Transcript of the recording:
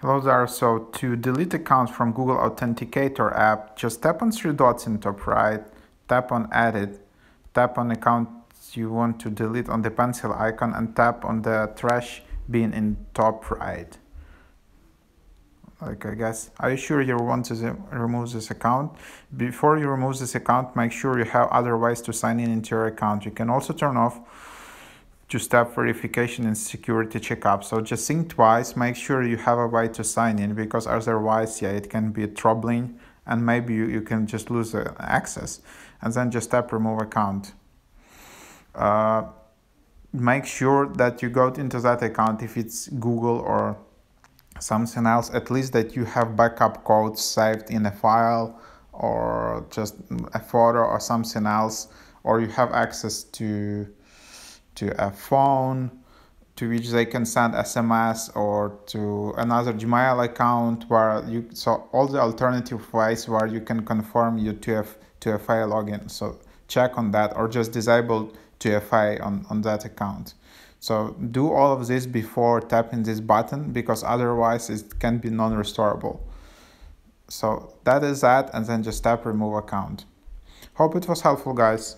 Hello there. So to delete accounts from Google Authenticator app, just tap on three dots in top right, tap on edit, tap on account you want to delete on the pencil icon and tap on the trash bin in top right. Like I guess, are you sure you want to remove this account? Before you remove this account, make sure you have other ways to sign in into your account. You can also turn off two-step verification and security checkup. So just think twice, make sure you have a way to sign in because otherwise, yeah, it can be troubling and maybe you, you can just lose the access and then just tap remove account. Uh, make sure that you go into that account if it's Google or something else, at least that you have backup codes saved in a file or just a photo or something else, or you have access to to a phone to which they can send SMS or to another Gmail account where you so all the alternative ways where you can confirm your 2F, 2FA login. So check on that or just disable 2FA on, on that account. So do all of this before tapping this button because otherwise it can be non-restorable. So that is that and then just tap remove account. Hope it was helpful guys.